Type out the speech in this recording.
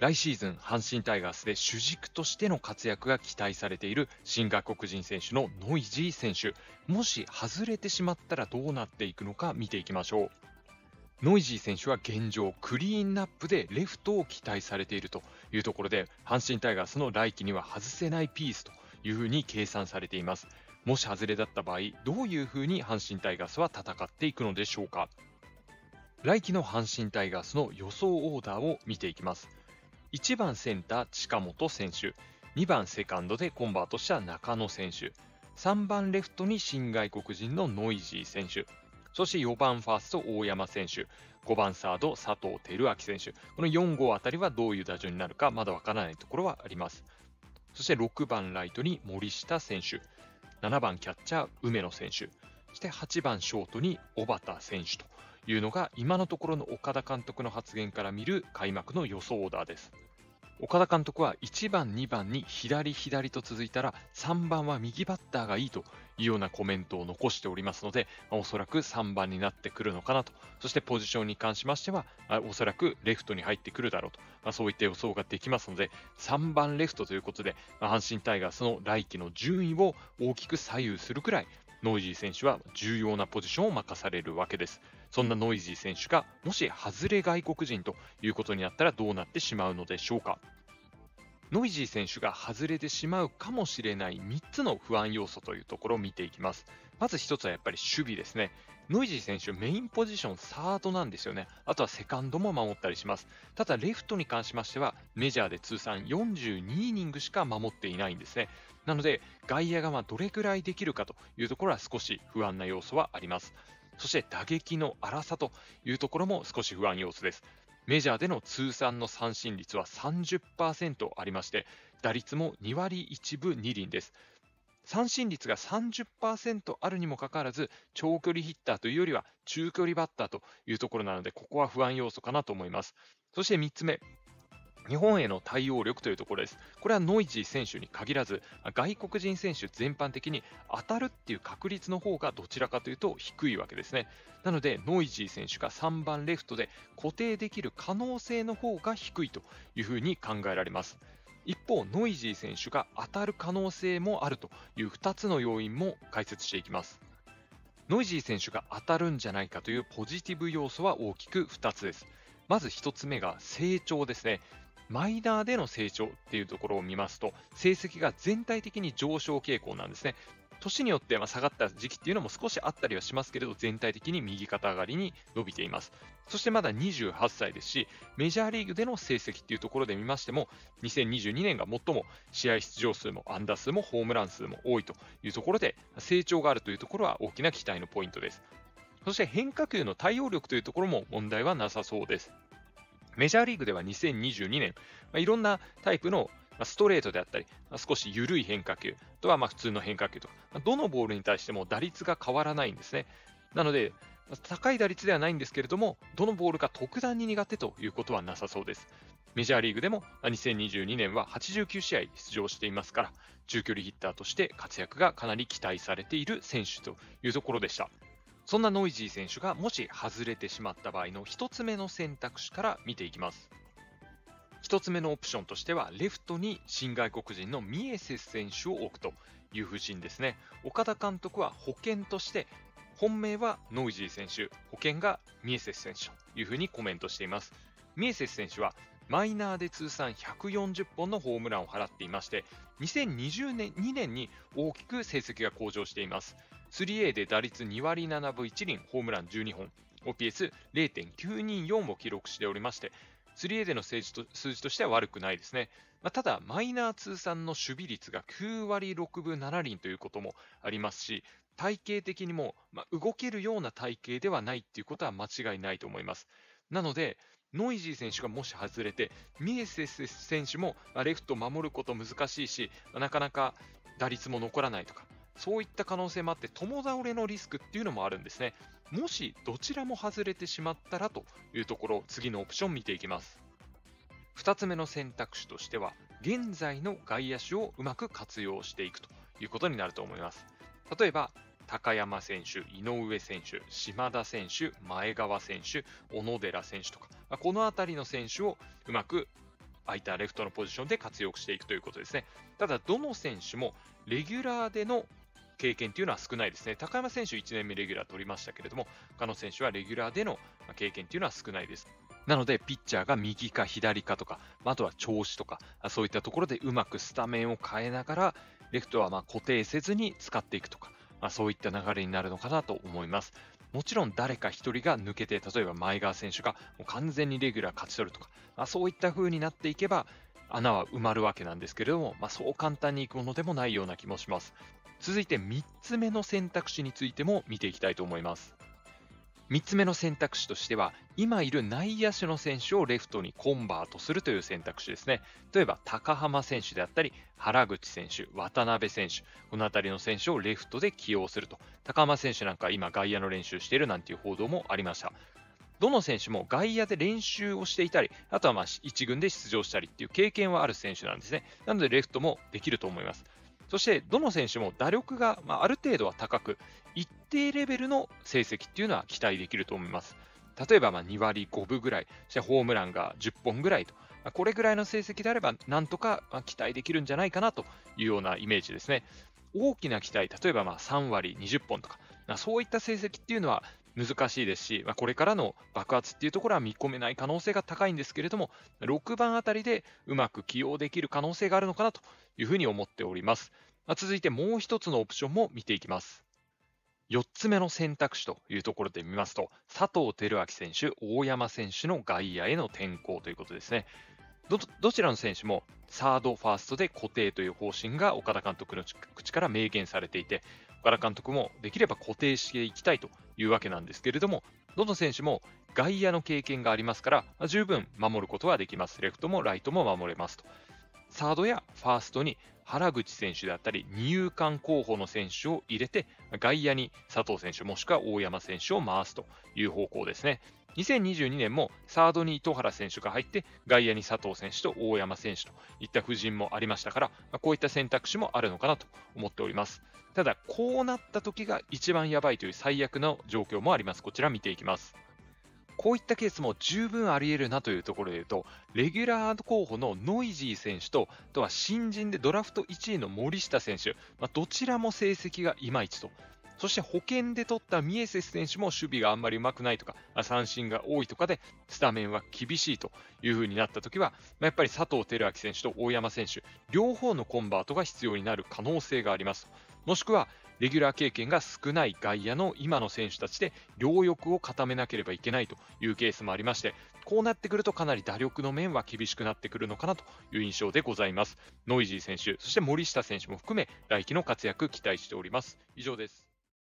来シーズン、阪神タイガースで主軸としての活躍が期待されている新外国人選手のノイジー選手。もし外れてしまったらどうなっていくのか見ていきましょう。ノイジー選手は現状、クリーンナップでレフトを期待されているというところで、阪神タイガースの来季には外せないピースというふうに計算されています。もし外れだった場合、どういうふうに阪神タイガースは戦っていくのでしょうか。来季の阪神タイガースの予想オーダーを見ていきます。1番センター近本選手、2番セカンドでコンバートした中野選手、3番レフトに新外国人のノイジー選手、そして4番ファースト大山選手、5番サード佐藤輝明選手、この4、5あたりはどういう打順になるかまだわからないところはあります。そして6番ライトに森下選手、7番キャッチャー梅野選手、そして8番ショートに小畑選手というのが今のところの岡田監督の発言から見る開幕の予想オーダーです。岡田監督は1番、2番に左、左と続いたら3番は右バッターがいいというようなコメントを残しておりますので、おそらく3番になってくるのかなと。そしてポジションに関しましては、おそらくレフトに入ってくるだろうと。まあ、そういった予想ができますので、3番レフトということで、まあ、阪神タイガースの来季の順位を大きく左右するくらい、ノイジー選手は重要なポジションを任されるわけです。そんなノイジー選手がもし外れ外国人ということになったらどうなってしまうのでしょうか？ノイジー選手が外れてしまうかもしれない3つの不安要素というところを見ていきます。まず1つはやっぱり守備ですね。ノイジー選手、メインポジション、サードなんですよね。あとはセカンドも守ったりします。ただ、レフトに関しましては、メジャーで通算42イニングしか守っていないんですね。なので、外野がまどれくらいできるかというところは少し不安な要素はあります。そして打撃の荒さというところも少し不安要素です。メジャーでの通算の三振率は30%ありまして、打率も2割1分2厘です。三振率が30%あるにもかかわらず、長距離ヒッターというよりは中距離バッターというところなので、ここは不安要素かなと思います。そして3つ目、日本への対応力というところです。これはノイジー選手に限らず、外国人選手全般的に当たるっていう確率の方がどちらかというと低いわけですね。なので、ノイジー選手が3番レフトで固定できる可能性の方が低いというふうに考えられます。一方、ノイジー選手が当たる可能性もあるという2つの要因も解説していきます。ノイジー選手が当たるんじゃないかというポジティブ要素は大きく2つです。まず1つ目が成長ですね。マイナーでの成長っていうところを見ますと、成績が全体的に上昇傾向なんですね。年によっては下がった時期っていうのも少しあったりはしますけれど、全体的に右肩上がりに伸びています。そしてまだ28歳ですし、メジャーリーグでの成績っていうところで見ましても、2022年が最も試合出場数も安打数もホームラン数も多いというところで、成長があるというところは大きな期待のポイントです。そして変化球の対応力というところも問題はなさそうです。メジャーリーグでは2022年、まあ、いろんなタイプのストレートであったり、少し緩い変化球、あとはま普通の変化球とか、どのボールに対しても打率が変わらないんですね。なので、高い打率ではないんですけれども、どのボールが特段に苦手ということはなさそうです。メジャーリーグでも2022年は89試合出場していますから、中距離ヒッターとして活躍がかなり期待されている選手というところでした。そんなノイジー選手がもし外れてしまった場合の1つ目の選択肢から見ていきます。1つ目のオプションとしては、レフトに新外国人のミエセス選手を置くという布陣ですね。岡田監督は保険として、本命はノイジー選手、保険がミエセス選手というふうにコメントしています。ミエセス選手はマイナーで通算140本のホームランを払っていまして、2020年2年に大きく成績が向上しています。3A で打率2割7分1厘、ホームラン12本、OPS0.924 を記録しておりまして、3A での数字と数字としては悪くないですね。まあ、ただ、マイナー通算の守備率が9割6分7厘ということもありますし、体型的にも、まあ、動けるような体型ではないっていうことは間違いないと思います。なので、ノイジー選手がもし外れて、ミエセス選手もレフト守ること難しいし、なかなか打率も残らないとか、そういった可能性もあって、共倒れのリスクっていうのもあるんですね。もしどちらも外れてしまったらというところ、次のオプション見ていきます。2つ目の選択肢としては、現在の外野手をうまく活用していくということになると思います。例えば、高山選手、井上選手、島田選手、前川選手、小野寺選手とか、この辺りの選手をうまく空いたレフトのポジションで活用していくということですね。ただ、どの選手もレギュラーでの経験というのは少ないですね。高山選手1年目レギュラー取りましたけれども、他の選手はレギュラーでの経験というのは少ないです。なので、ピッチャーが右か左かとか、あとは調子とか、そういったところでうまくスタメンを変えながら、レフトはま固定せずに使っていくとか、まあ、そういった流れになるのかなと思います。もちろん誰か1人が抜けて、例えば前川選手がもう完全にレギュラー勝ち取るとか、まあ、そういった風になっていけば、穴は埋まるわけなんですけれども、まあ、そう簡単にいくものでもないような気もします。続いて3つ目の選択肢についても見ていきたいと思います。3つ目の選択肢としては、今いる内野手の選手をレフトにコンバートするという選択肢ですね。例えば、高浜選手であったり、原口選手、渡辺選手、この辺りの選手をレフトで起用すると。高浜選手なんか今外野の練習しているなんていう報道もありました。どの選手も外野で練習をしていたり、あとはまあ1軍で出場したりっていう経験はある選手なんですね。なのでレフトもできると思います。そして、どの選手も打力が、あ、る程度は高く、一定レベルの成績っていうのは期待できると思います。例えばま2割5分ぐらい、そしてホームランが10本ぐらいと、これぐらいの成績であれば、なんとか期待できるんじゃないかなというようなイメージですね。大きな期待、例えばま3割20本とか、そういった成績っていうのは難しいですし、まあ、これからの爆発っていうところは見込めない可能性が高いんですけれども、6番あたりでうまく起用できる可能性があるのかなというふうに思っております。まあ、続いてもう一つのオプションも見ていきます。4つ目の選択肢というところで見ますと、佐藤輝明選手、大山選手の外野への転向ということですね。どどちらの選手もサード、ファーストで固定という方針が岡田監督の口から明言されていて、岡田監督もできれば固定していきたいというわけなんですけれども、どの選手も外野の経験がありますから、十分守ることはできます。レフトもライトも守れますと。サードやファーストに原口選手であったり、二遊間候補の選手を入れて、外野に佐藤選手もしくは大山選手を回すという方向ですね。2022年もサードに糸原選手が入って、外野に佐藤選手と大山選手といった布陣もありましたから、こういった選択肢もあるのかなと思っております。ただ、こうなった時が一番やばいという最悪の状況もあります。こちら見ていきます。こういったケースも十分あり得るなというところで言うと、レギュラー候補のノイジー選手と、あとは新人でドラフト1位の森下選手、まあ、どちらも成績がいまいちと。そして保険で取ったミエセス選手も守備があんまりうまくないとか、三振が多いとかで、スタメンは厳しいという風になったときは、やっぱり佐藤輝明選手と大山選手、両方のコンバートが必要になる可能性があります。もしくは、レギュラー経験が少ない外野の今の選手たちで両翼を固めなければいけないというケースもありまして、こうなってくるとかなり打力の面は厳しくなってくるのかなという印象でございます。ノイジー選手、そして森下選手も含め来季の活躍期待しております。以上です。